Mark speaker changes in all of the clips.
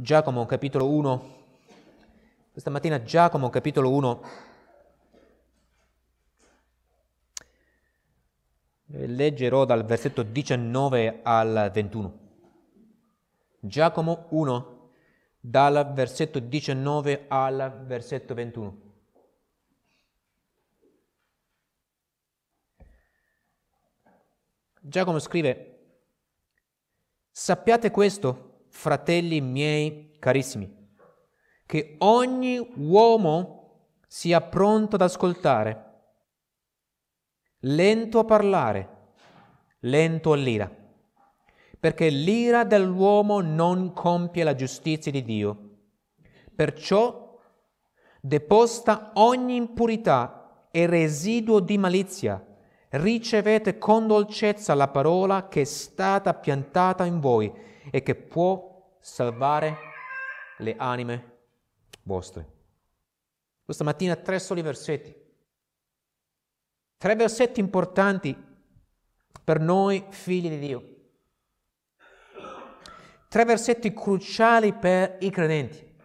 Speaker 1: Giacomo capitolo 1. Questa mattina Giacomo capitolo 1. Leggerò dal versetto 19 al 21. Giacomo 1, dal versetto 19 al versetto 21. Giacomo scrive, sappiate questo, fratelli miei carissimi, che ogni uomo sia pronto ad ascoltare, lento a parlare, lento all'ira, perché l'ira dell'uomo non compie la giustizia di Dio. Perciò deposta ogni impurità e residuo di malizia, ricevete con dolcezza la parola che è stata piantata in voi e che può salvare le anime vostre. Questa mattina tre soli versetti. Tre versetti importanti per noi figli di Dio. Tre versetti cruciali per i credenti,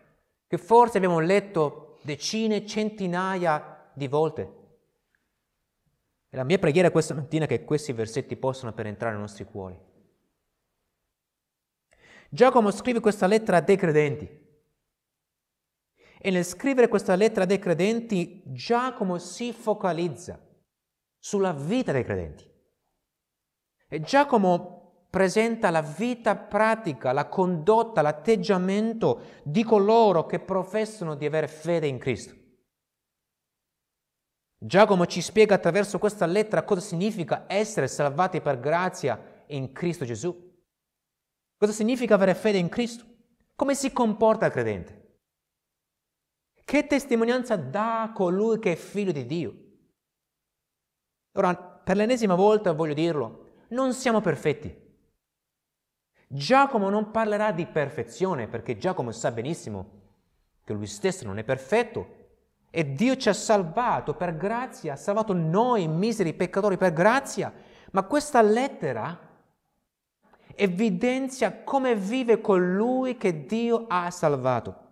Speaker 1: che forse abbiamo letto decine, centinaia di volte. E la mia preghiera questa mattina è che questi versetti possano penetrare nei nostri cuori. Giacomo scrive questa lettera dei credenti. E nel scrivere questa lettera dei credenti, Giacomo si focalizza sulla vita dei credenti. E Giacomo presenta la vita pratica, la condotta, l'atteggiamento di coloro che professano di avere fede in Cristo. Giacomo ci spiega attraverso questa lettera cosa significa essere salvati per grazia in Cristo Gesù. Cosa significa avere fede in Cristo? Come si comporta il credente? Che testimonianza dà colui che è figlio di Dio? Ora, per l'ennesima volta voglio dirlo, non siamo perfetti. Giacomo non parlerà di perfezione perché Giacomo sa benissimo che lui stesso non è perfetto e Dio ci ha salvato per grazia, ha salvato noi miseri peccatori per grazia, ma questa lettera evidenzia come vive colui che Dio ha salvato.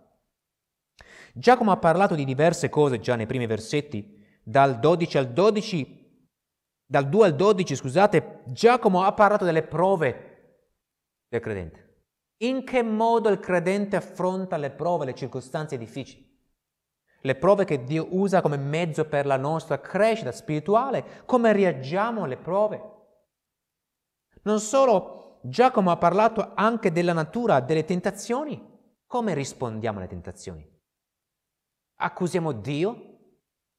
Speaker 1: Giacomo ha parlato di diverse cose già nei primi versetti, dal 12 al 12, dal 2 al 12, scusate, Giacomo ha parlato delle prove del credente. In che modo il credente affronta le prove, le circostanze difficili? Le prove che Dio usa come mezzo per la nostra crescita spirituale, come reagiamo alle prove? Non solo Giacomo ha parlato anche della natura delle tentazioni. Come rispondiamo alle tentazioni? Accusiamo Dio?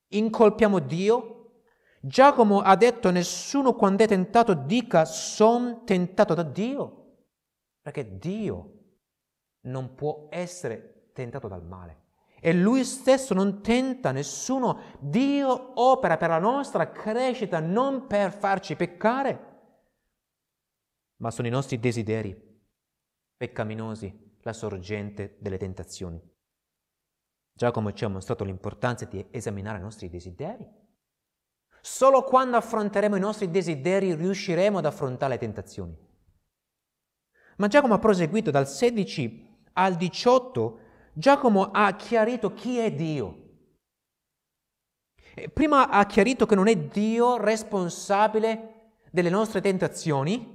Speaker 1: Incolpiamo Dio? Giacomo ha detto nessuno quando è tentato dica son tentato da Dio, perché Dio non può essere tentato dal male. E lui stesso non tenta nessuno. Dio opera per la nostra crescita, non per farci peccare ma sono i nostri desideri peccaminosi la sorgente delle tentazioni. Giacomo ci ha mostrato l'importanza di esaminare i nostri desideri. Solo quando affronteremo i nostri desideri riusciremo ad affrontare le tentazioni. Ma Giacomo ha proseguito dal 16 al 18, Giacomo ha chiarito chi è Dio. Prima ha chiarito che non è Dio responsabile delle nostre tentazioni,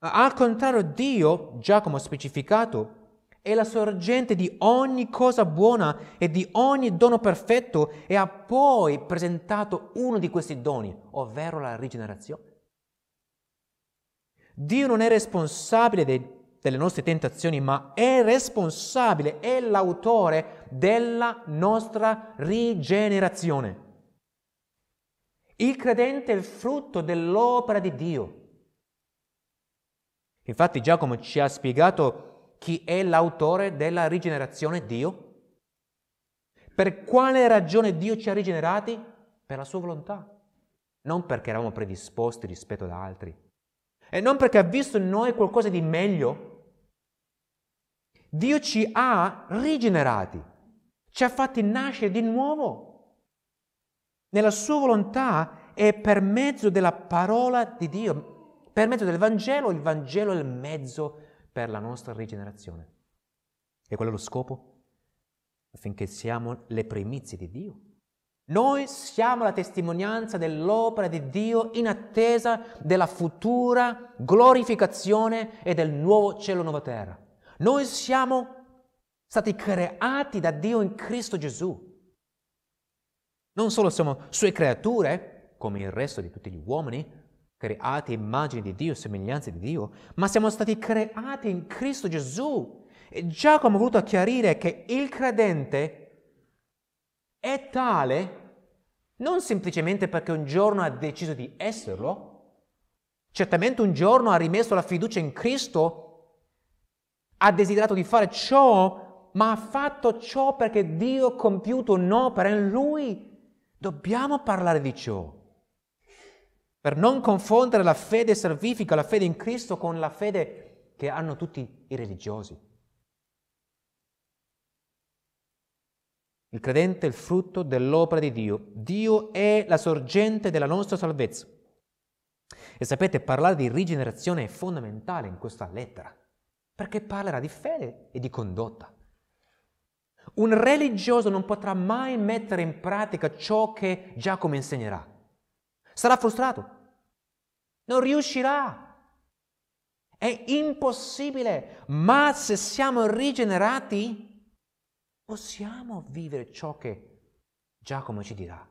Speaker 1: al contrario, Dio, Giacomo ha specificato, è la sorgente di ogni cosa buona e di ogni dono perfetto e ha poi presentato uno di questi doni, ovvero la rigenerazione. Dio non è responsabile dei, delle nostre tentazioni, ma è responsabile, è l'autore della nostra rigenerazione. Il credente è il frutto dell'opera di Dio. Infatti Giacomo ci ha spiegato chi è l'autore della rigenerazione, Dio. Per quale ragione Dio ci ha rigenerati? Per la sua volontà, non perché eravamo predisposti rispetto ad altri e non perché ha visto in noi qualcosa di meglio. Dio ci ha rigenerati, ci ha fatti nascere di nuovo nella sua volontà e per mezzo della parola di Dio, per mezzo del Vangelo, il Vangelo è il mezzo per la nostra rigenerazione. E qual è lo scopo? Affinché siamo le primizie di Dio. Noi siamo la testimonianza dell'opera di Dio in attesa della futura glorificazione e del nuovo cielo e nuova terra. Noi siamo stati creati da Dio in Cristo Gesù. Non solo siamo sue creature, come il resto di tutti gli uomini, creati immagini di Dio, somiglianze di Dio, ma siamo stati creati in Cristo Gesù. E Giacomo ha voluto chiarire che il credente è tale non semplicemente perché un giorno ha deciso di esserlo, certamente un giorno ha rimesso la fiducia in Cristo, ha desiderato di fare ciò, ma ha fatto ciò perché Dio ha compiuto un'opera in lui. Dobbiamo parlare di ciò. Per non confondere la fede salvifica, la fede in Cristo, con la fede che hanno tutti i religiosi. Il credente è il frutto dell'opera di Dio. Dio è la sorgente della nostra salvezza. E sapete, parlare di rigenerazione è fondamentale in questa lettera, perché parlerà di fede e di condotta. Un religioso non potrà mai mettere in pratica ciò che Giacomo insegnerà. Sarà frustrato. Non riuscirà. È impossibile. Ma se siamo rigenerati, possiamo vivere ciò che Giacomo ci dirà.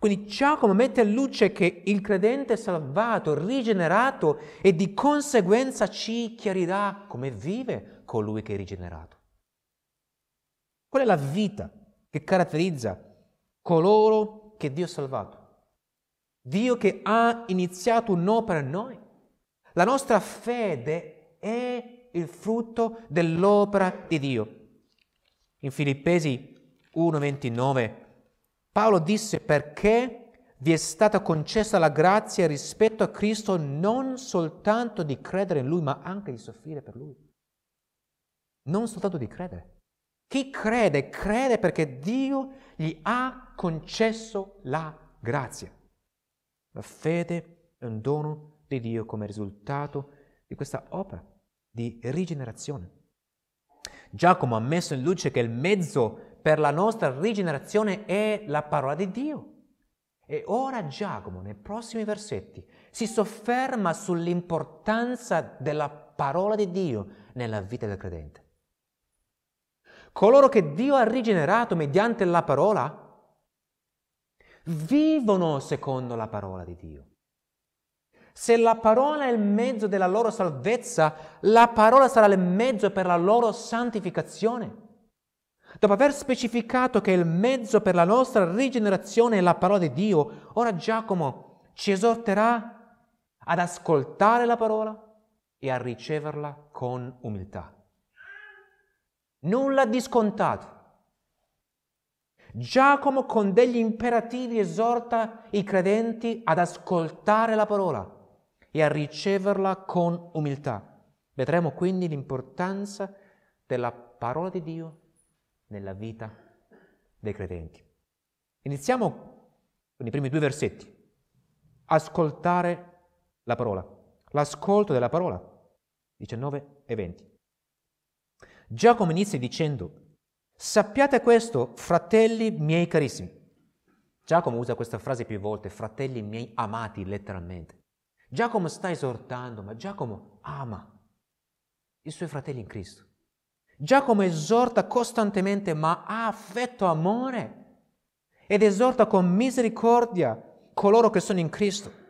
Speaker 1: Quindi Giacomo mette in luce che il credente salvato, rigenerato e di conseguenza ci chiarirà come vive colui che è rigenerato. Qual è la vita che caratterizza coloro che Dio ha salvato? Dio che ha iniziato un'opera in noi. La nostra fede è il frutto dell'opera di Dio. In Filippesi 1:29 Paolo disse perché vi è stata concessa la grazia rispetto a Cristo non soltanto di credere in Lui, ma anche di soffrire per Lui. Non soltanto di credere. Chi crede, crede perché Dio gli ha concesso la grazia. La fede è un dono di Dio come risultato di questa opera di rigenerazione. Giacomo ha messo in luce che il mezzo per la nostra rigenerazione è la parola di Dio. E ora Giacomo, nei prossimi versetti, si sofferma sull'importanza della parola di Dio nella vita del credente. Coloro che Dio ha rigenerato mediante la parola vivono secondo la parola di Dio. Se la parola è il mezzo della loro salvezza, la parola sarà il mezzo per la loro santificazione. Dopo aver specificato che il mezzo per la nostra rigenerazione è la parola di Dio, ora Giacomo ci esorterà ad ascoltare la parola e a riceverla con umiltà. Nulla di scontato. Giacomo con degli imperativi esorta i credenti ad ascoltare la parola e a riceverla con umiltà. Vedremo quindi l'importanza della parola di Dio nella vita dei credenti. Iniziamo con i primi due versetti. Ascoltare la parola. L'ascolto della parola. 19 e 20. Giacomo inizia dicendo, sappiate questo, fratelli miei carissimi. Giacomo usa questa frase più volte, fratelli miei amati letteralmente. Giacomo sta esortando, ma Giacomo ama i suoi fratelli in Cristo. Giacomo esorta costantemente, ma ha affetto amore ed esorta con misericordia coloro che sono in Cristo.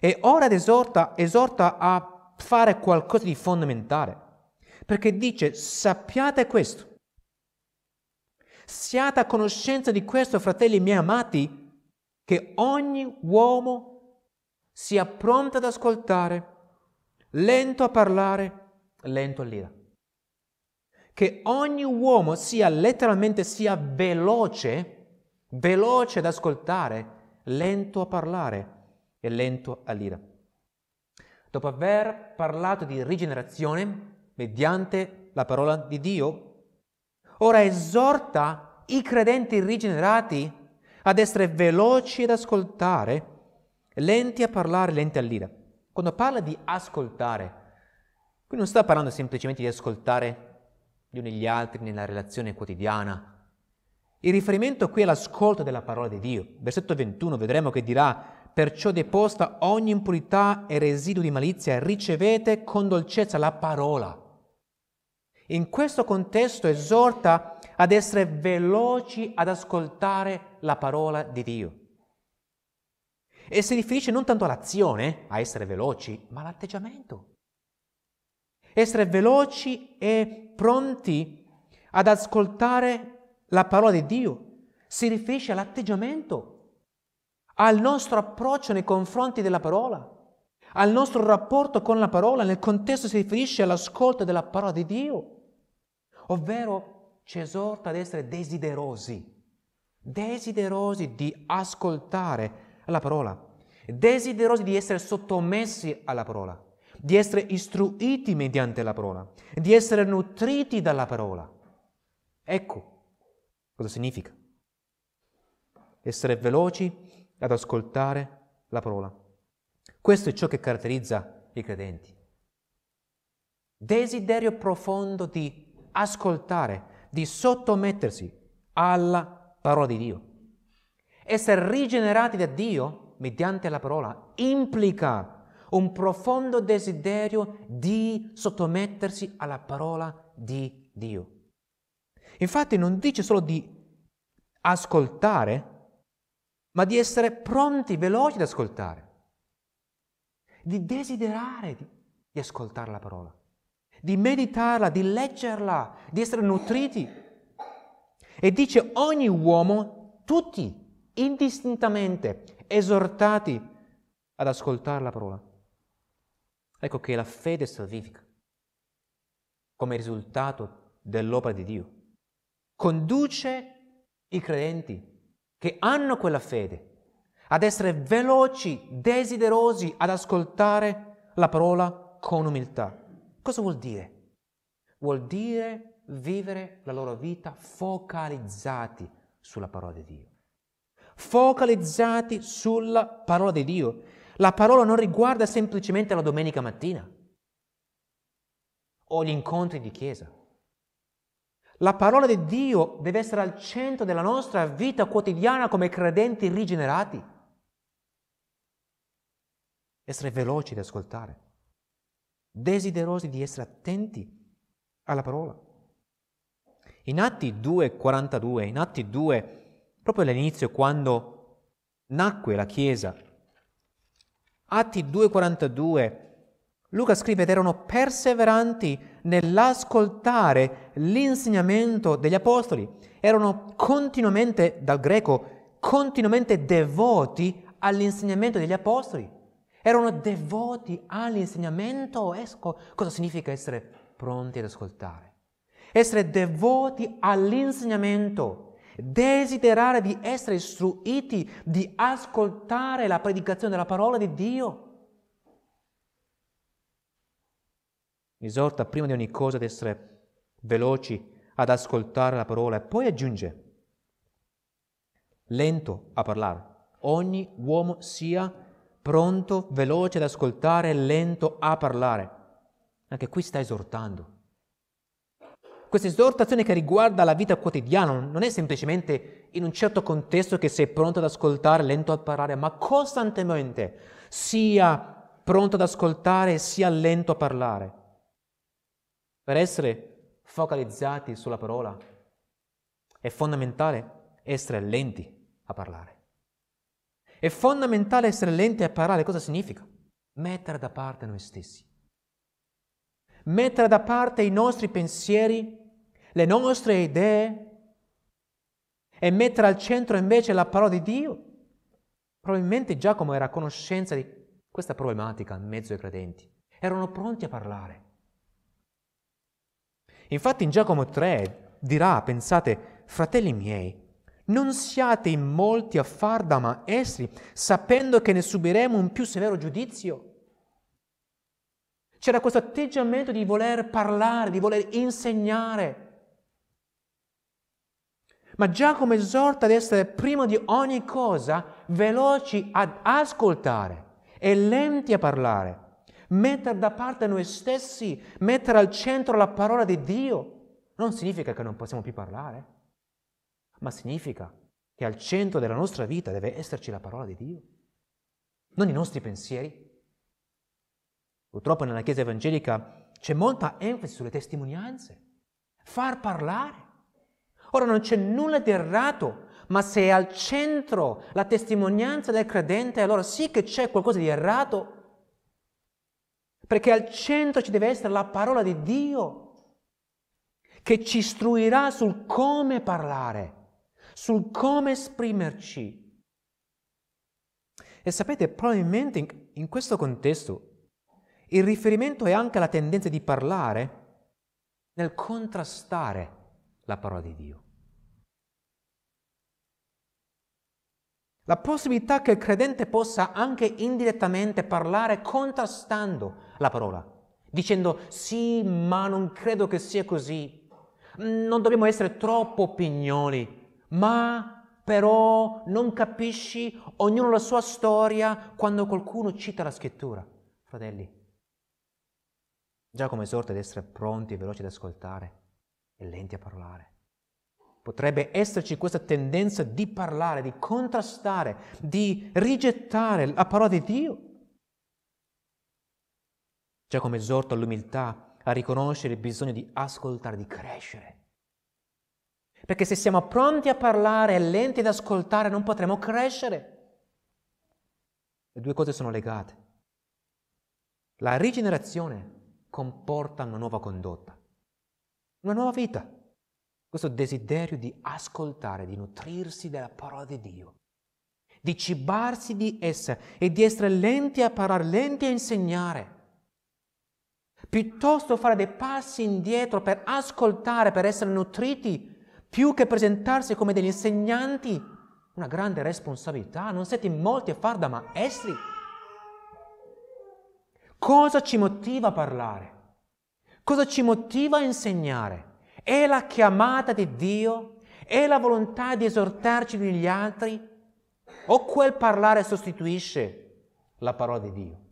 Speaker 1: E ora esorta, esorta a fare qualcosa di fondamentale, perché dice sappiate questo, siate a conoscenza di questo, fratelli miei amati, che ogni uomo sia pronto ad ascoltare, lento a parlare, lento all'ira. Che ogni uomo sia letteralmente sia veloce, veloce ad ascoltare, lento a parlare e lento all'ira. Dopo aver parlato di rigenerazione mediante la parola di Dio, ora esorta i credenti rigenerati ad essere veloci ad ascoltare lenti a parlare, lenti all'ira. Quando parla di ascoltare, qui non sta parlando semplicemente di ascoltare gli uni gli altri nella relazione quotidiana. Il riferimento qui è l'ascolto della parola di Dio. Versetto 21 vedremo che dirà, perciò deposta ogni impurità e residuo di malizia, ricevete con dolcezza la parola. In questo contesto esorta ad essere veloci ad ascoltare la parola di Dio. E si riferisce non tanto all'azione, a essere veloci, ma all'atteggiamento. Essere veloci e pronti ad ascoltare la parola di Dio si riferisce all'atteggiamento, al nostro approccio nei confronti della parola, al nostro rapporto con la parola, nel contesto si riferisce all'ascolto della parola di Dio, ovvero ci esorta ad essere desiderosi, desiderosi di ascoltare alla parola, desiderosi di essere sottomessi alla parola, di essere istruiti mediante la parola, di essere nutriti dalla parola. Ecco cosa significa. Essere veloci ad ascoltare la parola. Questo è ciò che caratterizza i credenti. Desiderio profondo di ascoltare, di sottomettersi alla parola di Dio. Essere rigenerati da Dio mediante la parola implica un profondo desiderio di sottomettersi alla parola di Dio. Infatti non dice solo di ascoltare, ma di essere pronti, veloci ad ascoltare, di desiderare di, ascoltare la parola, di meditarla, di leggerla, di essere nutriti. E dice ogni uomo, tutti, indistintamente esortati ad ascoltare la parola. Ecco che la fede salvifica, come risultato dell'opera di Dio, conduce i credenti che hanno quella fede ad essere veloci, desiderosi ad ascoltare la parola con umiltà. Cosa vuol dire? Vuol dire vivere la loro vita focalizzati sulla parola di Dio focalizzati sulla parola di Dio. La parola non riguarda semplicemente la domenica mattina o gli incontri di chiesa. La parola di Dio deve essere al centro della nostra vita quotidiana come credenti rigenerati. Essere veloci di ascoltare, desiderosi di essere attenti alla parola. In Atti 2,42, in Atti 2, proprio all'inizio quando nacque la Chiesa. Atti 2,42, Luca scrive ed erano perseveranti nell'ascoltare l'insegnamento degli apostoli, erano continuamente, dal greco, continuamente devoti all'insegnamento degli apostoli, erano devoti all'insegnamento. Ecco cosa significa essere pronti ad ascoltare, essere devoti all'insegnamento desiderare di essere istruiti, di ascoltare la predicazione della parola di Dio. Esorta prima di ogni cosa ad essere veloci ad ascoltare la parola e poi aggiunge, lento a parlare. Ogni uomo sia pronto, veloce ad ascoltare, lento a parlare. Anche qui sta esortando. Questa esortazione che riguarda la vita quotidiana non è semplicemente in un certo contesto che sei pronto ad ascoltare, lento a parlare, ma costantemente sia pronto ad ascoltare sia lento a parlare. Per essere focalizzati sulla parola è fondamentale essere lenti a parlare. È fondamentale essere lenti a parlare. Cosa significa? Mettere da parte noi stessi mettere da parte i nostri pensieri, le nostre idee e mettere al centro invece la parola di Dio. Probabilmente Giacomo era a conoscenza di questa problematica in mezzo ai credenti. Erano pronti a parlare. Infatti in Giacomo 3 dirà, pensate, fratelli miei, non siate in molti a far da maestri, sapendo che ne subiremo un più severo giudizio. C'era questo atteggiamento di voler parlare, di voler insegnare. Ma Giacomo esorta ad essere prima di ogni cosa veloci ad ascoltare e lenti a parlare, mettere da parte noi stessi, mettere al centro la parola di Dio, non significa che non possiamo più parlare, ma significa che al centro della nostra vita deve esserci la parola di Dio, non i nostri pensieri. Purtroppo nella Chiesa evangelica c'è molta enfasi sulle testimonianze, far parlare. Ora non c'è nulla di errato, ma se è al centro la testimonianza del credente, allora sì che c'è qualcosa di errato. Perché al centro ci deve essere la parola di Dio che ci istruirà sul come parlare, sul come esprimerci. E sapete, probabilmente in, questo contesto il riferimento è anche alla tendenza di parlare nel contrastare la parola di Dio. La possibilità che il credente possa anche indirettamente parlare contrastando la parola, dicendo sì, ma non credo che sia così, non dobbiamo essere troppo pignoli, ma però non capisci ognuno la sua storia quando qualcuno cita la scrittura. Fratelli, già come esorta ad essere pronti e veloci ad ascoltare e lenti a parlare. Potrebbe esserci questa tendenza di parlare, di contrastare, di rigettare la parola di Dio. Già come esorto all'umiltà, a riconoscere il bisogno di ascoltare, di crescere. Perché se siamo pronti a parlare e lenti ad ascoltare non potremo crescere. Le due cose sono legate. La rigenerazione comporta una nuova condotta, una nuova vita questo desiderio di ascoltare, di nutrirsi della parola di Dio, di cibarsi di essa e di essere lenti a parlare, lenti a insegnare. Piuttosto fare dei passi indietro per ascoltare, per essere nutriti, più che presentarsi come degli insegnanti, una grande responsabilità. Non siete molti a far da maestri. Cosa ci motiva a parlare? Cosa ci motiva a insegnare? È la chiamata di Dio? È la volontà di esortarci gli altri? O quel parlare sostituisce la parola di Dio?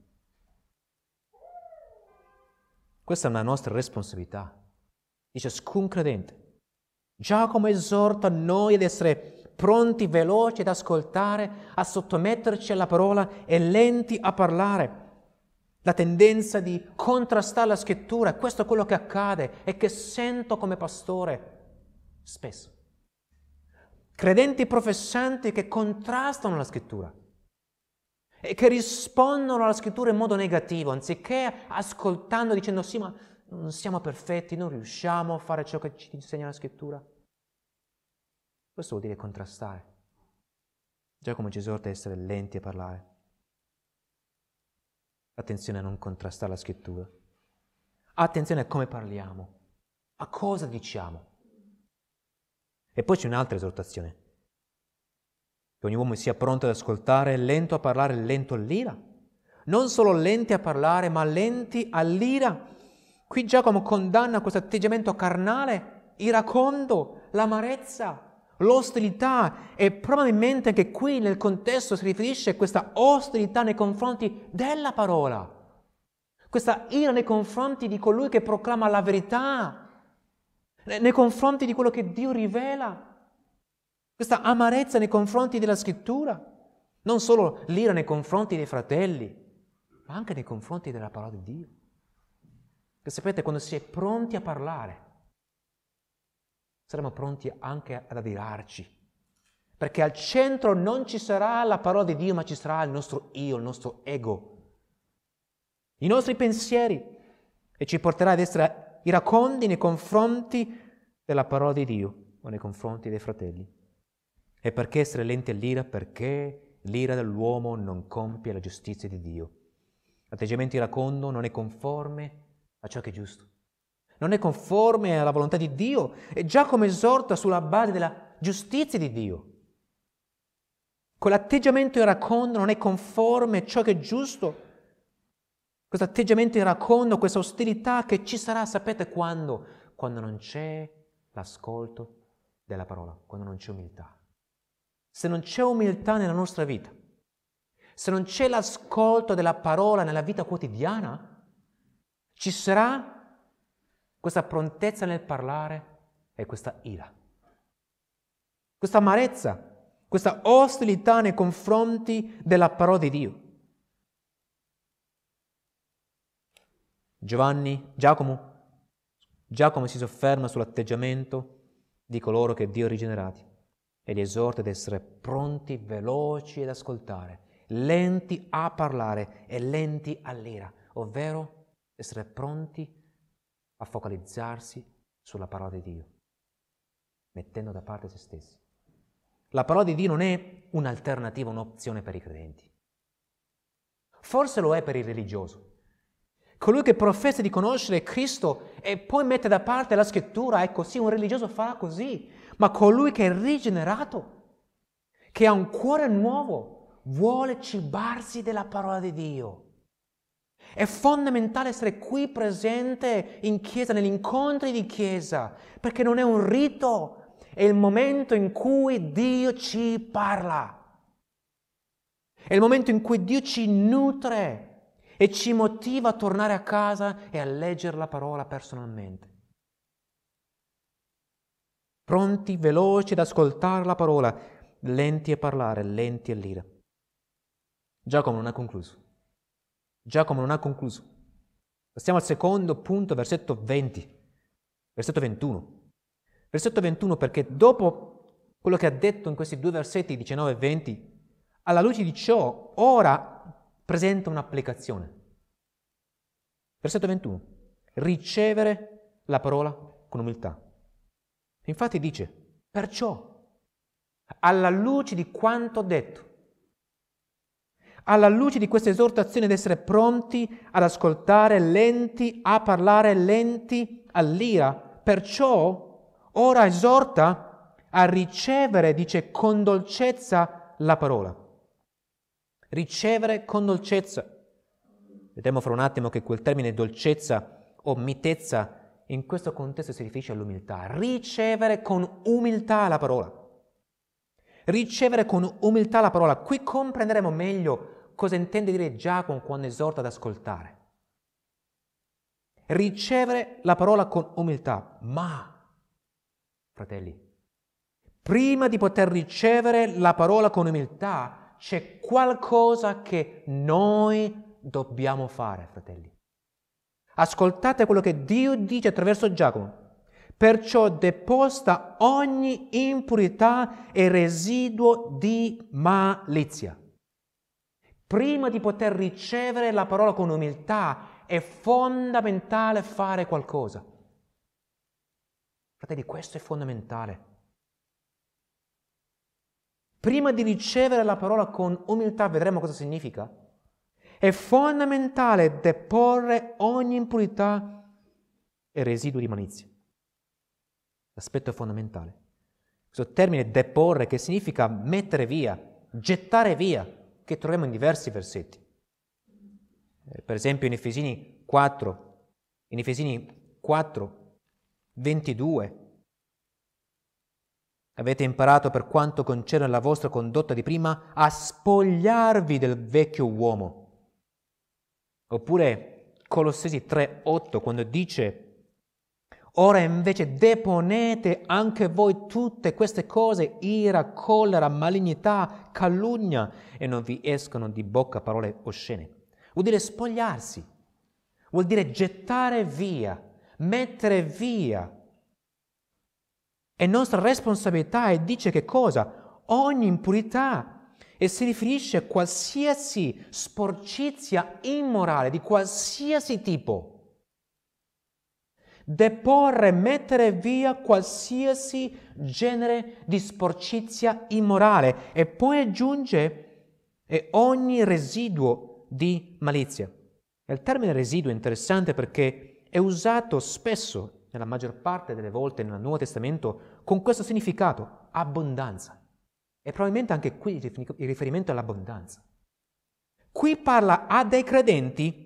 Speaker 1: Questa è una nostra responsabilità di ciascun credente. Giacomo esorta noi ad essere pronti, veloci ad ascoltare, a sottometterci alla parola e lenti a parlare la tendenza di contrastare la scrittura, questo è quello che accade e che sento come pastore spesso. Credenti professanti che contrastano la scrittura e che rispondono alla scrittura in modo negativo, anziché ascoltando dicendo sì, ma non siamo perfetti, non riusciamo a fare ciò che ci insegna la scrittura. Questo vuol dire contrastare. Come Gesù esorta a essere lenti a parlare. Attenzione a non contrastare la scrittura. Attenzione a come parliamo, a cosa diciamo. E poi c'è un'altra esortazione. Che ogni uomo sia pronto ad ascoltare, lento a parlare, lento all'ira. Non solo lenti a parlare, ma lenti all'ira. Qui Giacomo condanna questo atteggiamento carnale, iracondo, l'amarezza, l'ostilità e probabilmente anche qui nel contesto si riferisce a questa ostilità nei confronti della parola, questa ira nei confronti di colui che proclama la verità, nei confronti di quello che Dio rivela, questa amarezza nei confronti della scrittura, non solo l'ira nei confronti dei fratelli, ma anche nei confronti della parola di Dio. Che sapete, quando si è pronti a parlare, saremo pronti anche ad adirarci. Perché al centro non ci sarà la parola di Dio, ma ci sarà il nostro io, il nostro ego, i nostri pensieri e ci porterà ad essere iracondi nei confronti della parola di Dio o nei confronti dei fratelli. E perché essere lenti all'ira? Perché l'ira dell'uomo non compie la giustizia di Dio. L'atteggiamento iracondo non è conforme a ciò che è giusto non è conforme alla volontà di Dio, è già come esorta sulla base della giustizia di Dio. Quell'atteggiamento iracondo non è conforme a ciò che è giusto. Questo atteggiamento iracondo, questa ostilità che ci sarà, sapete quando? Quando non c'è l'ascolto della parola, quando non c'è umiltà. Se non c'è umiltà nella nostra vita, se non c'è l'ascolto della parola nella vita quotidiana, ci sarà questa prontezza nel parlare, è questa ira, questa amarezza, questa ostilità nei confronti della parola di Dio. Giovanni, Giacomo, Giacomo si sofferma sull'atteggiamento di coloro che Dio ha rigenerati e li esorta ad essere pronti, veloci ad ascoltare, lenti a parlare e lenti all'ira, ovvero essere pronti a focalizzarsi sulla parola di Dio, mettendo da parte se stessi. La parola di Dio non è un'alternativa, un'opzione per i credenti. Forse lo è per il religioso. Colui che professa di conoscere Cristo e poi mette da parte la scrittura, ecco sì, un religioso farà così, ma colui che è rigenerato, che ha un cuore nuovo, vuole cibarsi della parola di Dio. È fondamentale essere qui presente in chiesa, negli incontri di chiesa, perché non è un rito, è il momento in cui Dio ci parla. È il momento in cui Dio ci nutre e ci motiva a tornare a casa e a leggere la parola personalmente. Pronti, veloci ad ascoltare la parola, lenti a parlare, lenti a lire. Giacomo non ha concluso. Giacomo non ha concluso. Passiamo al secondo punto, versetto 20, versetto 21. Versetto 21 perché dopo quello che ha detto in questi due versetti 19 e 20, alla luce di ciò, ora presenta un'applicazione. Versetto 21. Ricevere la parola con umiltà. Infatti dice, perciò, alla luce di quanto detto, alla luce di questa esortazione ad essere pronti ad ascoltare, lenti a parlare, lenti all'ira, perciò ora esorta a ricevere, dice, con dolcezza la parola ricevere con dolcezza. Vedremo fra un attimo che quel termine dolcezza o mitezza in questo contesto si riferisce all'umiltà. Ricevere con umiltà la parola. Ricevere con umiltà la parola. Qui comprenderemo meglio cosa intende dire Giacomo quando esorta ad ascoltare. Ricevere la parola con umiltà. Ma, fratelli, prima di poter ricevere la parola con umiltà, c'è qualcosa che noi dobbiamo fare, fratelli. Ascoltate quello che Dio dice attraverso Giacomo. Perciò deposta ogni impurità e residuo di malizia. Prima di poter ricevere la parola con umiltà è fondamentale fare qualcosa. Fratelli, questo è fondamentale. Prima di ricevere la parola con umiltà vedremo cosa significa. È fondamentale deporre ogni impurità e residuo di malizia. L'aspetto fondamentale. Questo termine deporre che significa mettere via, gettare via, che troviamo in diversi versetti. Eh, per esempio in Efesini 4, in Efesini 4, 22, Avete imparato per quanto concerne la vostra condotta di prima a spogliarvi del vecchio uomo. Oppure Colossesi 3:8 quando dice Ora invece deponete anche voi tutte queste cose, ira, collera, malignità, calunnia, e non vi escono di bocca parole oscene. Vuol dire spogliarsi, vuol dire gettare via, mettere via è nostra responsabilità e dice che cosa? Ogni impurità e si riferisce a qualsiasi sporcizia immorale di qualsiasi tipo. Deporre, mettere via qualsiasi genere di sporcizia immorale e poi aggiunge e ogni residuo di malizia. Il termine residuo è interessante perché è usato spesso nella maggior parte delle volte nel Nuovo Testamento con questo significato, abbondanza. E probabilmente anche qui il riferimento all'abbondanza. Qui parla a dei credenti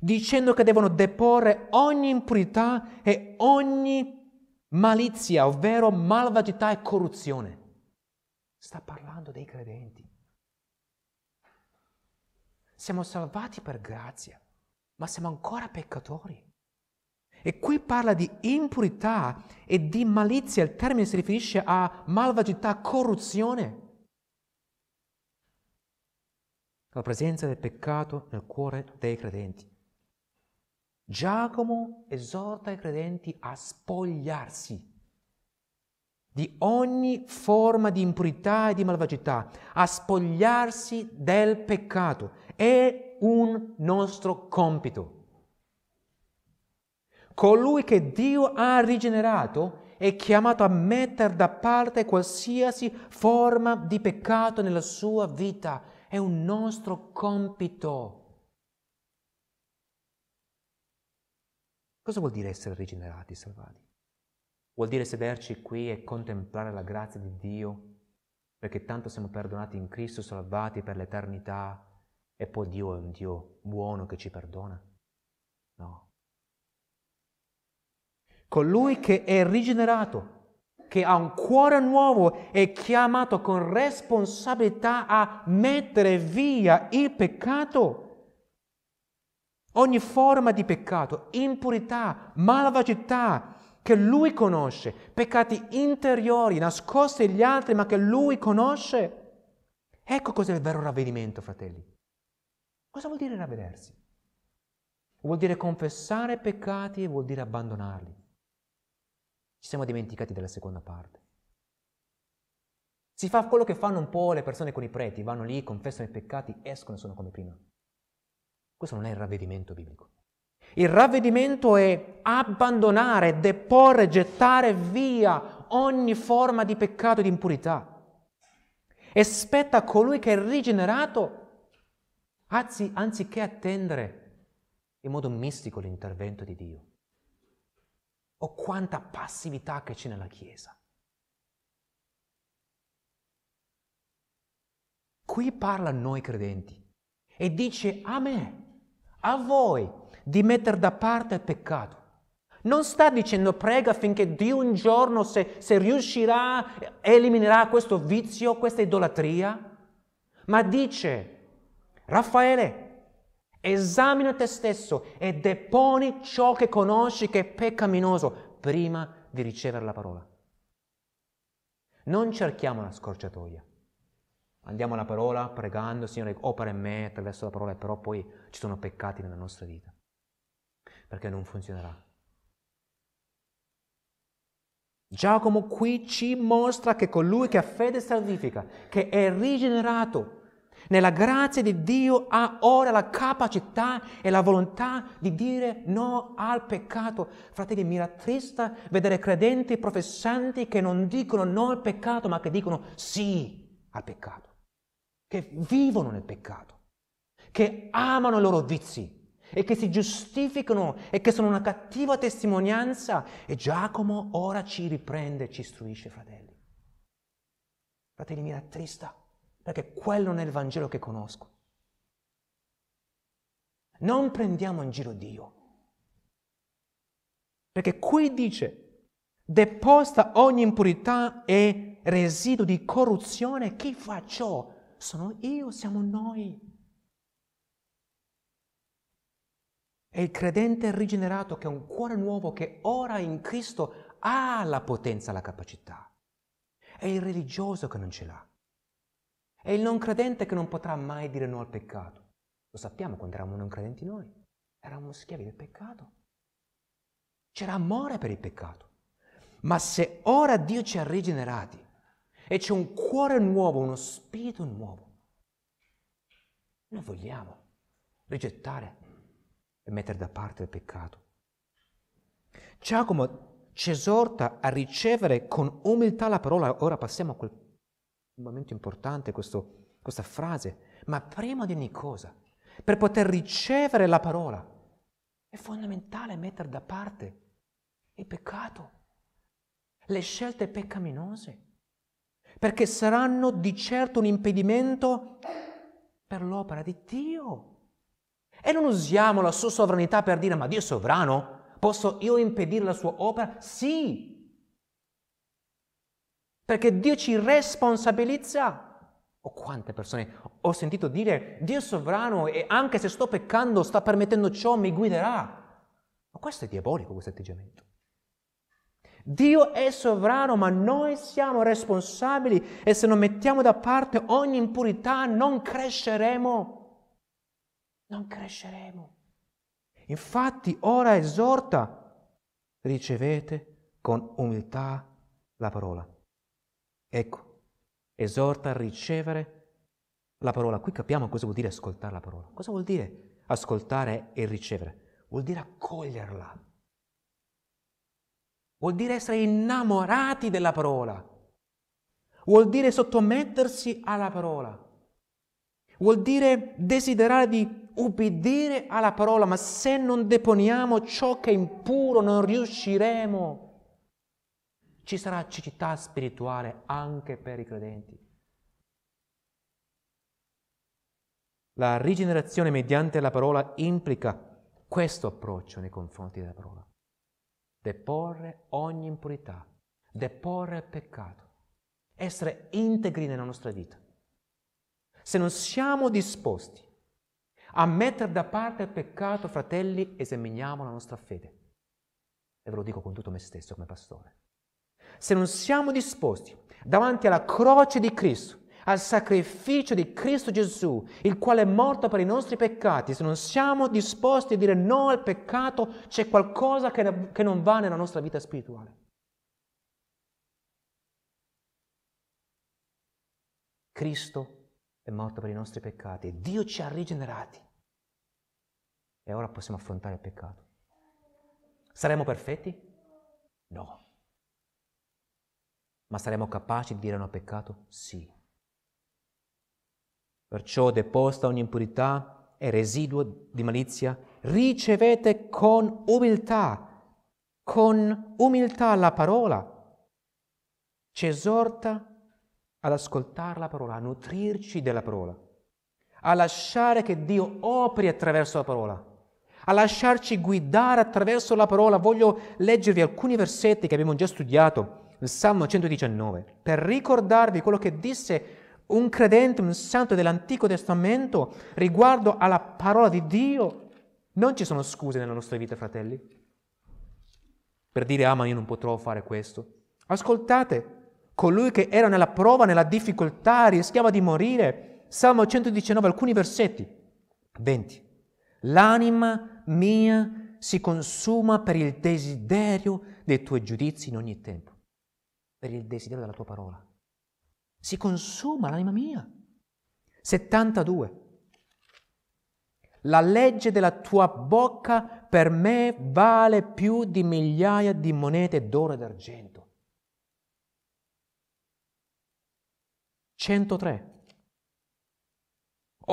Speaker 1: dicendo che devono deporre ogni impurità e ogni malizia, ovvero malvagità e corruzione. Sta parlando dei credenti. Siamo salvati per grazia, ma siamo ancora peccatori. E qui parla di impurità e di malizia, il termine si riferisce a malvagità, corruzione. La presenza del peccato nel cuore dei credenti. Giacomo esorta i credenti a spogliarsi di ogni forma di impurità e di malvagità, a spogliarsi del peccato. È un nostro compito. Colui che Dio ha rigenerato è chiamato a mettere da parte qualsiasi forma di peccato nella sua vita. È un nostro compito. Cosa vuol dire essere rigenerati, salvati? Vuol dire sederci qui e contemplare la grazia di Dio, perché tanto siamo perdonati in Cristo, salvati per l'eternità, e poi Dio è un Dio buono che ci perdona? No. Colui che è rigenerato, che ha un cuore nuovo, è chiamato con responsabilità a mettere via il peccato. Ogni forma di peccato, impurità, malvagità, che lui conosce, peccati interiori, nascosti agli altri, ma che lui conosce. Ecco cos'è il vero ravvedimento, fratelli. Cosa vuol dire ravvedersi? Vuol dire confessare peccati e vuol dire abbandonarli. Ci siamo dimenticati della seconda parte. Si fa quello che fanno un po' le persone con i preti, vanno lì, confessano i peccati, escono e sono come prima. Questo non è il ravvedimento biblico. Il ravvedimento è abbandonare, deporre, gettare via ogni forma di peccato e di impurità. E spetta a colui che è rigenerato, anzi, anziché attendere in modo mistico l'intervento di Dio. O quanta passività che c'è nella Chiesa. Qui parla a noi credenti e dice a me, a voi, di mettere da parte il peccato. Non sta dicendo prega finché Dio un giorno, se, se riuscirà, eliminerà questo vizio, questa idolatria, ma dice, Raffaele, esamina te stesso e deponi ciò che conosci che è peccaminoso prima di ricevere la parola. Non cerchiamo una scorciatoia. Andiamo alla parola pregando, Signore, opera in me attraverso la parola, però poi ci sono peccati nella nostra vita perché non funzionerà. Giacomo qui ci mostra che colui che ha fede salvifica, che è rigenerato, nella grazia di Dio ha ora la capacità e la volontà di dire no al peccato. Fratelli, mi rattrista vedere credenti professanti che non dicono no al peccato, ma che dicono sì al peccato, che vivono nel peccato, che amano i loro vizi, e che si giustificano e che sono una cattiva testimonianza. E Giacomo ora ci riprende ci istruisce, fratelli. Fratelli, mi rattrista, perché quello non è il Vangelo che conosco. Non prendiamo in giro Dio. Perché qui dice, deposta ogni impurità e residuo di corruzione, chi fa ciò? Sono io, siamo noi. È il credente rigenerato che ha un cuore nuovo che ora in Cristo ha la potenza, la capacità. È il religioso che non ce l'ha. È il non credente che non potrà mai dire no al peccato. Lo sappiamo quando eravamo non credenti noi. Eravamo schiavi del peccato. C'era amore per il peccato. Ma se ora Dio ci ha rigenerati e c'è un cuore nuovo, uno spirito nuovo, noi vogliamo rigettare e mettere da parte il peccato. Giacomo ci esorta a ricevere con umiltà la parola. Ora passiamo a quel momento importante, questo, questa frase. Ma prima di ogni cosa, per poter ricevere la parola, è fondamentale mettere da parte il peccato, le scelte peccaminose, perché saranno di certo un impedimento per l'opera di Dio. E non usiamo la sua sovranità per dire ma Dio è sovrano? Posso io impedire la sua opera? Sì. Perché Dio ci responsabilizza. O oh, quante persone ho sentito dire Dio è sovrano e anche se sto peccando sta permettendo ciò, mi guiderà. Ma questo è diabolico, questo atteggiamento. Dio è sovrano, ma noi siamo responsabili e se non mettiamo da parte ogni impurità non cresceremo. Non cresceremo. Infatti ora esorta, ricevete con umiltà la parola. Ecco, esorta a ricevere la parola. Qui capiamo cosa vuol dire ascoltare la parola. Cosa vuol dire ascoltare e ricevere? Vuol dire accoglierla. Vuol dire essere innamorati della parola. Vuol dire sottomettersi alla parola. Vuol dire desiderare di ubbidire alla parola, ma se non deponiamo ciò che è impuro non riusciremo. Ci sarà cecità spirituale anche per i credenti. La rigenerazione mediante la parola implica questo approccio nei confronti della parola deporre ogni impurità, deporre il peccato, essere integri nella nostra vita. Se non siamo disposti a mettere da parte il peccato, fratelli, esaminiamo la nostra fede. E ve lo dico con tutto me stesso come pastore. Se non siamo disposti davanti alla croce di Cristo al sacrificio di Cristo Gesù, il quale è morto per i nostri peccati, se non siamo disposti a dire no al peccato, c'è qualcosa che, che non va nella nostra vita spirituale. Cristo è morto per i nostri peccati Dio ci ha rigenerati. E ora possiamo affrontare il peccato. Saremo perfetti? No. Ma saremo capaci di dire no al peccato? Sì. Perciò deposta ogni impurità e residuo di malizia, ricevete con umiltà, con umiltà la parola. Ci esorta ad ascoltare la parola, a nutrirci della parola, a lasciare che Dio operi attraverso la parola, a lasciarci guidare attraverso la parola. Voglio leggervi alcuni versetti che abbiamo già studiato, il Salmo 119, per ricordarvi quello che disse un credente, un santo dell'Antico Testamento riguardo alla parola di Dio. Non ci sono scuse nella nostra vita, fratelli, per dire, ah ma io non potrò fare questo. Ascoltate, colui che era nella prova, nella difficoltà, rischiava di morire. Salmo 119, alcuni versetti. 20. L'anima mia si consuma per il desiderio dei tuoi giudizi in ogni tempo, per il desiderio della tua parola. Si consuma l'anima mia. 72. La legge della tua bocca per me vale più di migliaia di monete d'oro e d'argento. 103.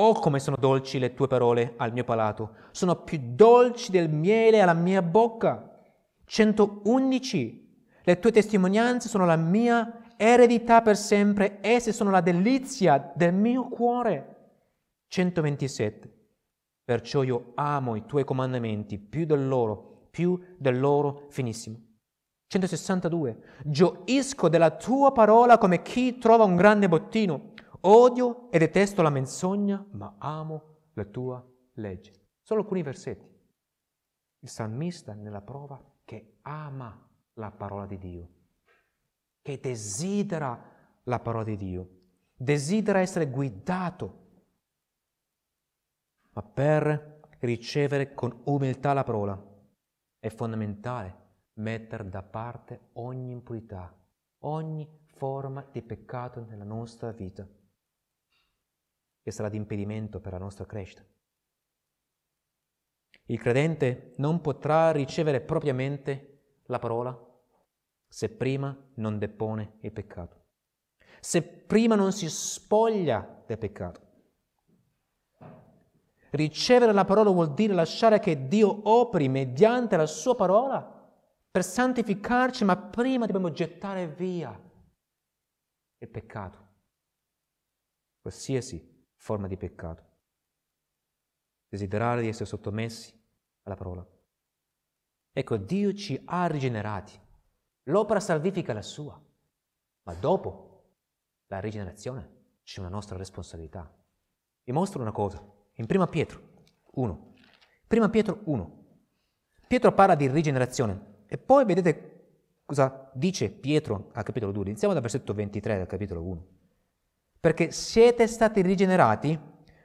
Speaker 1: Oh, come sono dolci le tue parole al mio palato, sono più dolci del miele alla mia bocca. 111. Le tue testimonianze sono la mia eredità per sempre, esse sono la delizia del mio cuore. 127. Perciò io amo i tuoi comandamenti più del loro, più del loro finissimo. 162. Gioisco della tua parola come chi trova un grande bottino. Odio e detesto la menzogna, ma amo la tua legge. Solo alcuni versetti. Il salmista nella prova che ama la parola di Dio che desidera la parola di Dio, desidera essere guidato, ma per ricevere con umiltà la parola è fondamentale mettere da parte ogni impurità, ogni forma di peccato nella nostra vita, che sarà di impedimento per la nostra crescita. Il credente non potrà ricevere propriamente la parola se prima non depone il peccato, se prima non si spoglia del peccato. Ricevere la parola vuol dire lasciare che Dio operi mediante la sua parola per santificarci, ma prima dobbiamo gettare via il peccato, qualsiasi forma di peccato. Desiderare di essere sottomessi alla parola. Ecco, Dio ci ha rigenerati L'opera salvifica è la sua, ma dopo la rigenerazione c'è una nostra responsabilità. Vi mostro una cosa, in 1 Pietro 1. 1 Pietro 1. Pietro parla di rigenerazione e poi vedete cosa dice Pietro al capitolo 2. Iniziamo dal versetto 23 del capitolo 1. Perché siete stati rigenerati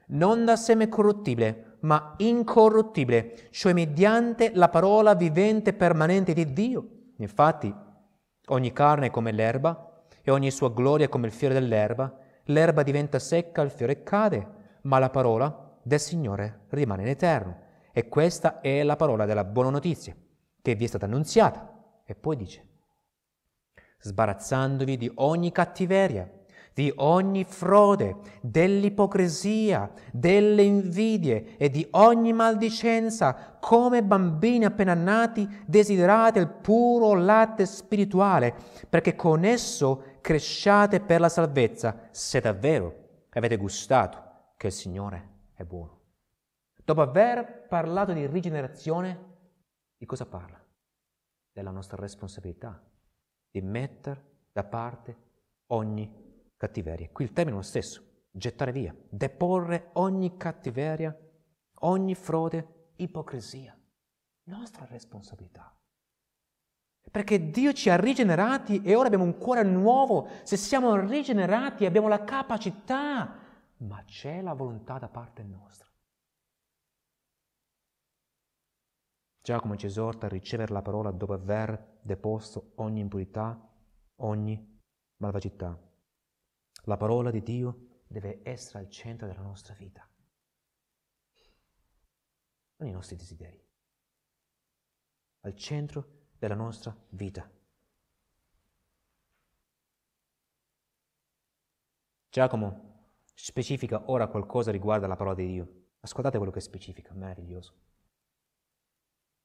Speaker 1: non da seme corruttibile, ma incorruttibile, cioè mediante la parola vivente e permanente di Dio. Infatti, ogni carne è come l'erba e ogni sua gloria è come il fiore dell'erba. L'erba diventa secca, il fiore cade, ma la parola del Signore rimane in eterno. E questa è la parola della buona notizia che vi è stata annunziata. E poi dice, sbarazzandovi di ogni cattiveria di ogni frode, dell'ipocrisia, delle invidie e di ogni maldicenza, come bambini appena nati desiderate il puro latte spirituale, perché con esso cresciate per la salvezza, se davvero avete gustato che il Signore è buono. Dopo aver parlato di rigenerazione, di cosa parla? Della nostra responsabilità, di mettere da parte ogni cattiveria. Qui il termine è lo stesso, gettare via, deporre ogni cattiveria, ogni frode, ipocrisia. Nostra responsabilità. Perché Dio ci ha rigenerati e ora abbiamo un cuore nuovo. Se siamo rigenerati abbiamo la capacità, ma c'è la volontà da parte nostra. Giacomo ci esorta a ricevere la parola dopo aver deposto ogni impurità, ogni malvagità. La parola di Dio deve essere al centro della nostra vita, non i nostri desideri, al centro della nostra vita. Giacomo specifica ora qualcosa riguardo alla parola di Dio. Ascoltate quello che specifica, meraviglioso.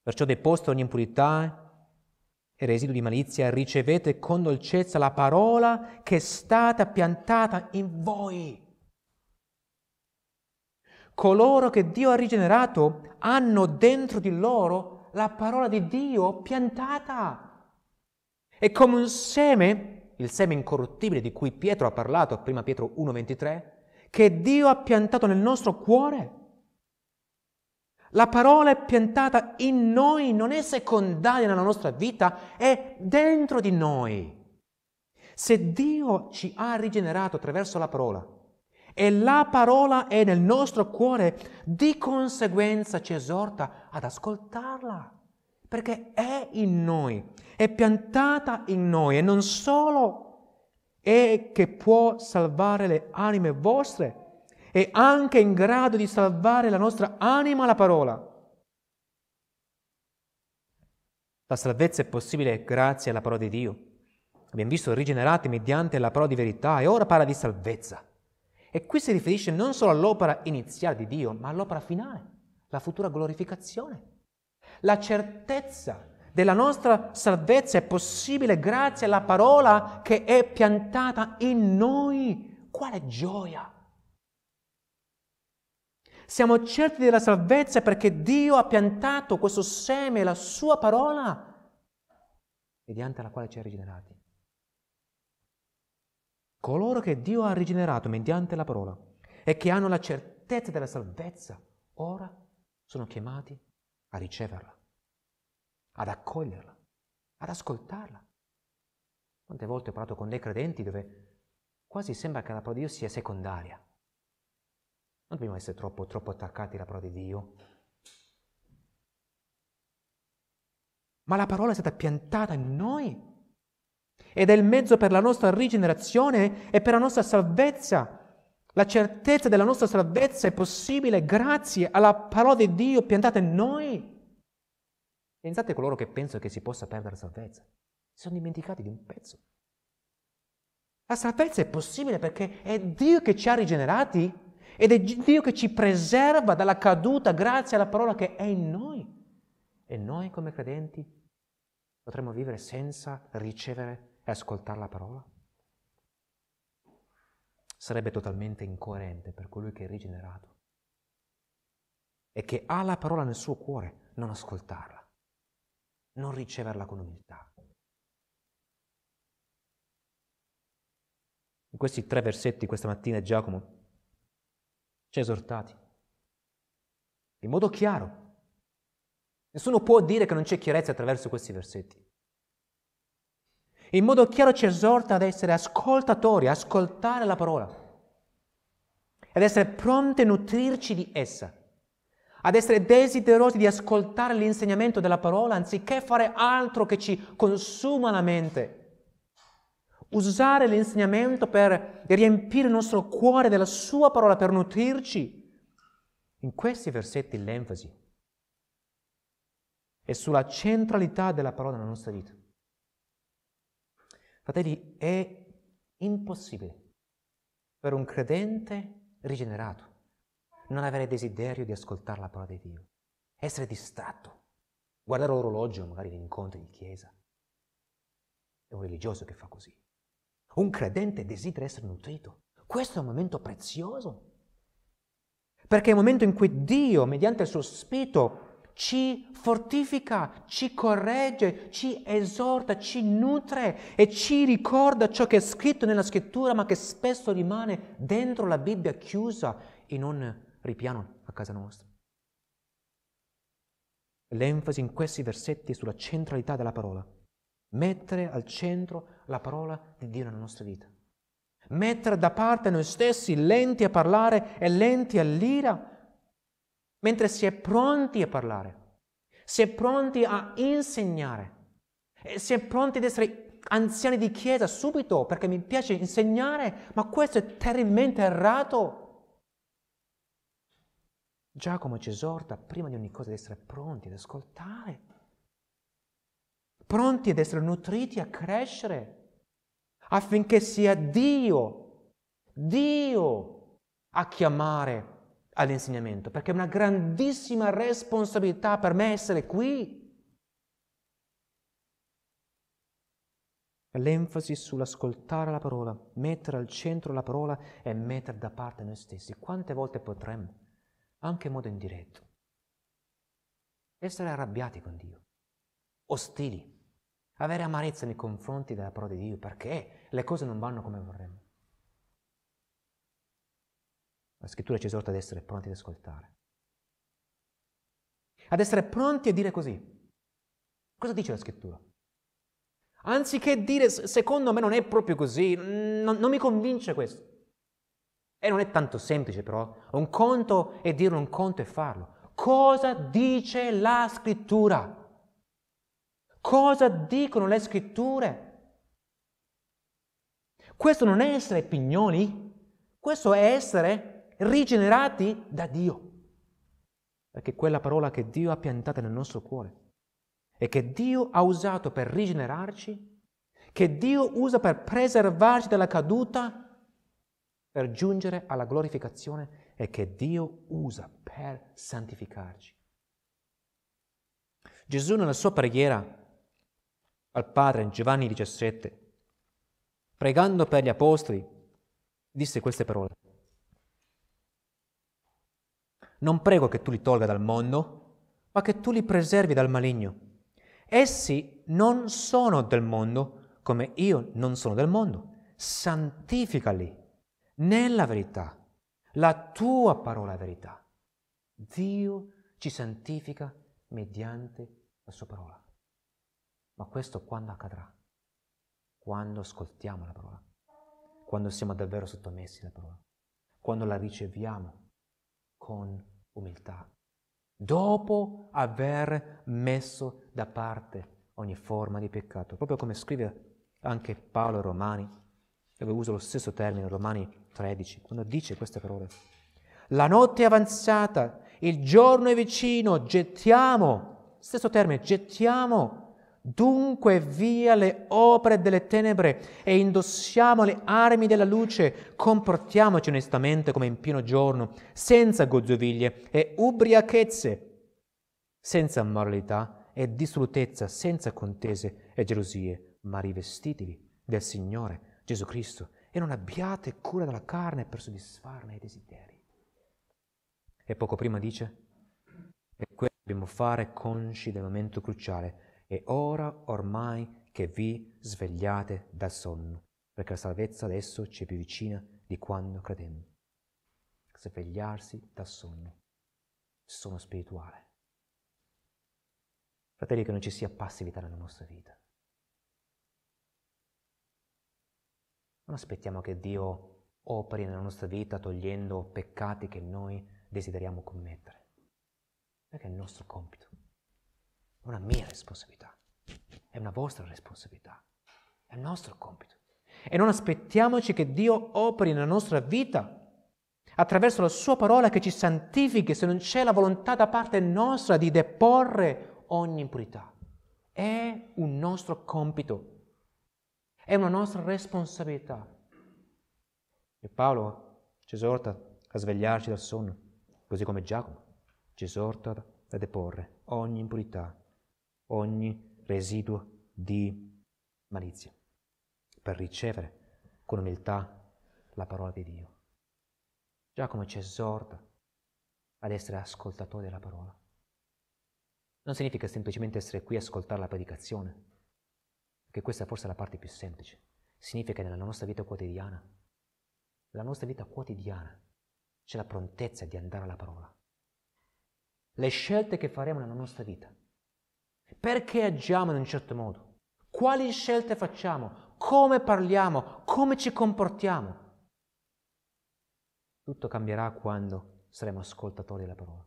Speaker 1: Perciò deposto ogni impurità e residuo di malizia, ricevete con dolcezza la parola che è stata piantata in voi. Coloro che Dio ha rigenerato hanno dentro di loro la parola di Dio piantata. È come un seme, il seme incorruttibile di cui Pietro ha parlato, prima Pietro 1,23, che Dio ha piantato nel nostro cuore. La parola è piantata in noi, non è secondaria nella nostra vita, è dentro di noi. Se Dio ci ha rigenerato attraverso la parola e la parola è nel nostro cuore, di conseguenza ci esorta ad ascoltarla, perché è in noi, è piantata in noi e non solo è che può salvare le anime vostre, è anche in grado di salvare la nostra anima la parola. La salvezza è possibile grazie alla parola di Dio. Abbiamo visto rigenerati mediante la parola di verità e ora parla di salvezza. E qui si riferisce non solo all'opera iniziale di Dio, ma all'opera finale, la futura glorificazione. La certezza della nostra salvezza è possibile grazie alla parola che è piantata in noi. Quale gioia! Siamo certi della salvezza perché Dio ha piantato questo seme, la sua parola, mediante la quale ci ha rigenerati. Coloro che Dio ha rigenerato mediante la parola e che hanno la certezza della salvezza, ora sono chiamati a riceverla, ad accoglierla, ad ascoltarla. Quante volte ho parlato con dei credenti dove quasi sembra che la parola di Dio sia secondaria. Non dobbiamo essere troppo, troppo attaccati alla parola di Dio. Ma la parola è stata piantata in noi ed è il mezzo per la nostra rigenerazione e per la nostra salvezza. La certezza della nostra salvezza è possibile grazie alla parola di Dio piantata in noi. Pensate a coloro che pensano che si possa perdere la salvezza. Si sono dimenticati di un pezzo. La salvezza è possibile perché è Dio che ci ha rigenerati ed è Dio che ci preserva dalla caduta grazie alla parola che è in noi. E noi come credenti potremmo vivere senza ricevere e ascoltare la parola? Sarebbe totalmente incoerente per colui che è rigenerato e che ha la parola nel suo cuore non ascoltarla, non riceverla con umiltà. In questi tre versetti questa mattina Giacomo ci ha esortati in modo chiaro Nessuno può dire che non c'è chiarezza attraverso questi versetti. In modo chiaro ci esorta ad essere ascoltatori, ascoltare la parola, ad essere pronti a nutrirci di essa, ad essere desiderosi di ascoltare l'insegnamento della parola anziché fare altro che ci consuma la mente. Usare l'insegnamento per riempire il nostro cuore della sua parola, per nutrirci. In questi versetti l'enfasi è sulla centralità della parola nella nostra vita. Fratelli, è impossibile per un credente rigenerato non avere desiderio di ascoltare la parola di Dio, essere distratto, guardare l'orologio magari in incontri di chiesa. È un religioso che fa così. Un credente desidera essere nutrito. Questo è un momento prezioso. Perché è il momento in cui Dio, mediante il suo Spirito, ci fortifica, ci corregge, ci esorta, ci nutre e ci ricorda ciò che è scritto nella scrittura ma che spesso rimane dentro la Bibbia chiusa in un ripiano a casa nostra. L'enfasi in questi versetti è sulla centralità della parola. Mettere al centro la parola di Dio nella nostra vita. Mettere da parte noi stessi, lenti a parlare e lenti all'ira, mentre si è pronti a parlare, si è pronti a insegnare, si è pronti ad essere anziani di chiesa subito perché mi piace insegnare, ma questo è terribilmente errato. Giacomo ci esorta prima di ogni cosa ad essere pronti ad ascoltare, pronti ad essere nutriti, a crescere, affinché sia Dio, Dio a chiamare all'insegnamento, perché è una grandissima responsabilità per me essere qui. L'enfasi sull'ascoltare la parola, mettere al centro la parola e mettere da parte noi stessi. Quante volte potremmo, anche in modo indiretto, essere arrabbiati con Dio, ostili, avere amarezza nei confronti della parola di Dio perché le cose non vanno come vorremmo. La scrittura ci esorta ad essere pronti ad ascoltare. Ad essere pronti a dire così. Cosa dice la scrittura? Anziché dire secondo me non è proprio così, non, non mi convince questo. E non è tanto semplice però. Un conto è dirlo, un conto è farlo. Cosa dice la scrittura? Cosa dicono le scritture? Questo non è essere pignoli, questo è essere rigenerati da Dio. Perché quella parola che Dio ha piantata nel nostro cuore e che Dio ha usato per rigenerarci, che Dio usa per preservarci dalla caduta, per giungere alla glorificazione e che Dio usa per santificarci. Gesù nella sua preghiera al Padre in Giovanni 17, pregando per gli apostoli, disse queste parole. Non prego che tu li tolga dal mondo, ma che tu li preservi dal maligno. Essi non sono del mondo, come io non sono del mondo. Santificali nella verità. La tua parola è verità. Dio ci santifica mediante la sua parola. Ma questo quando accadrà? Quando ascoltiamo la parola, quando siamo davvero sottomessi alla parola, quando la riceviamo con umiltà, dopo aver messo da parte ogni forma di peccato, proprio come scrive anche Paolo Romani, dove usa lo stesso termine, Romani 13, quando dice queste parole. La notte è avanzata, il giorno è vicino, gettiamo, stesso termine, gettiamo Dunque via le opere delle tenebre e indossiamo le armi della luce, comportiamoci onestamente come in pieno giorno, senza gozzoviglie e ubriachezze, senza moralità e dissolutezza, senza contese e gelosie, ma rivestitevi del Signore Gesù Cristo e non abbiate cura della carne per soddisfarne i desideri. E poco prima dice, e questo dobbiamo fare consci del momento cruciale, è ora ormai che vi svegliate dal sonno, perché la salvezza adesso ci è più vicina di quando credemmo. Svegliarsi dal sonno, sonno spirituale. Fratelli, che non ci sia passività nella nostra vita. Non aspettiamo che Dio operi nella nostra vita togliendo peccati che noi desideriamo commettere. Perché è il nostro compito. Una mia responsabilità. È una vostra responsabilità. È il nostro compito. E non aspettiamoci che Dio operi nella nostra vita attraverso la sua parola che ci santifichi se non c'è la volontà da parte nostra di deporre ogni impurità. È un nostro compito. È una nostra responsabilità. E Paolo ci esorta a svegliarci dal sonno, così come Giacomo ci esorta a deporre ogni impurità, ogni residuo di malizia, per ricevere con umiltà la parola di Dio. Giacomo ci esorta ad essere ascoltatori della parola. Non significa semplicemente essere qui a ascoltare la predicazione, perché questa forse è la parte più semplice. Significa che nella nostra vita quotidiana nella nostra vita quotidiana c'è la prontezza di andare alla parola. Le scelte che faremo nella nostra vita. Perché agiamo in un certo modo? Quali scelte facciamo? Come parliamo? Come ci comportiamo? Tutto cambierà quando saremo ascoltatori della parola.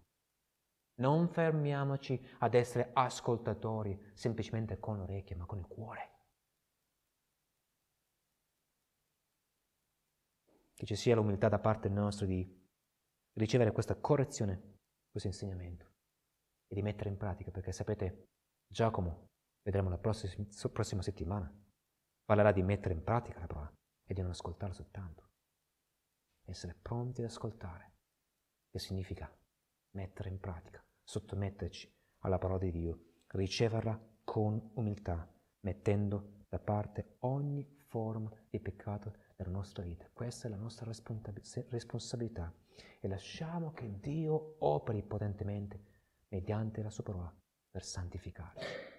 Speaker 1: Non fermiamoci ad essere ascoltatori semplicemente con le ma con il cuore. che ci sia l'umiltà da parte nostra di ricevere questa correzione, questo insegnamento e di mettere in pratica, perché sapete, Giacomo, vedremo la prossima, prossima settimana, parlerà di mettere in pratica la parola e di non ascoltarla soltanto. Essere pronti ad ascoltare, che significa mettere in pratica, sottometterci alla parola di Dio, riceverla con umiltà, mettendo da parte ogni forma di peccato nella nostra vita. Questa è la nostra responsabilità e lasciamo che Dio operi potentemente mediante la sua parola per santificarci.